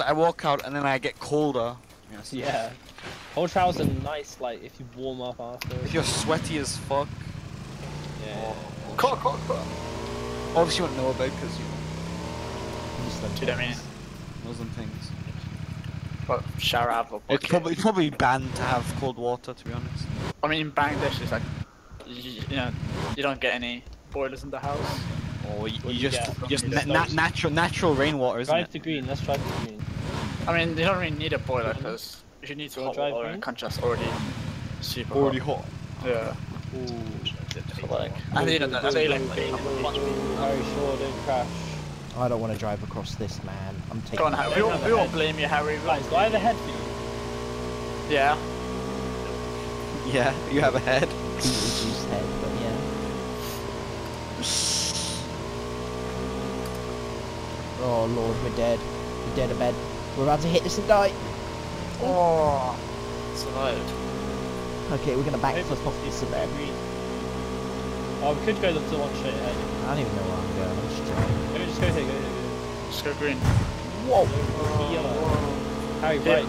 So I walk out and then I get colder. Yes. Yeah. Cold showers are nice, like if you warm up after. If you're sweaty as fuck, Yeah. Cut, cut, cut. obviously you won't know about because you Muslim Do you know what I mean? things. Muslim things. But shower out of a It's probably it's probably banned to have cold water to be honest. I mean, in Bangladesh, it's like, you, you know, you don't get any boilers in the house. Or you, What you you just get? just na- na- natural natural rainwater, isn't Drive it? to green. Let's drive to green. I mean, you don't really need a boiler because if you need Do you hot wanna drive water, green? and contrast already super Already hot. hot. Yeah. Ooh. So like, I think that, that's really like, like much Harry Shaw, don't crash. I don't want to drive across this, man. I'm taking. Go on, Harry. We won't, we won't blame you, Harry. We Guys, won't do I have a head for you? you. Yeah. Yeah, you have a head. Beetlejuice head, but yeah. Oh lord, we're dead. We're dead a bed. We're about to hit this and die. Oh. Survived. Okay, we're gonna backflip off this event. Oh, we could go to the one straight ahead. I don't even know where I'm going. I'm just. Maybe just go here, go here, go Just go green. Whoa! Oh, Yellow. Harry, yeah.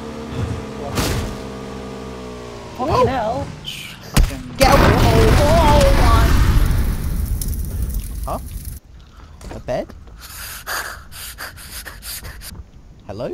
Fucking hell! Get out of the hole! Oh, oh, Huh? A bed? Hello?